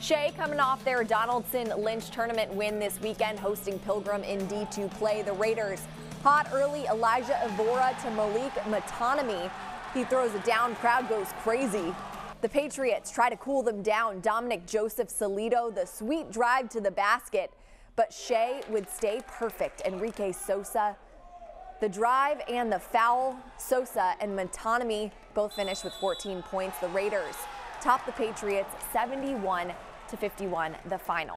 Shea coming off their Donaldson Lynch tournament win this weekend, hosting Pilgrim in D2 play. The Raiders hot early Elijah Evora to Malik Matanmi. He throws it down, crowd goes crazy. The Patriots try to cool them down. Dominic Joseph Salido, the sweet drive to the basket, but Shea would stay perfect. Enrique Sosa, the drive and the foul. Sosa and Matanmi both finish with 14 points. The Raiders top the Patriots 71 to 51 the final.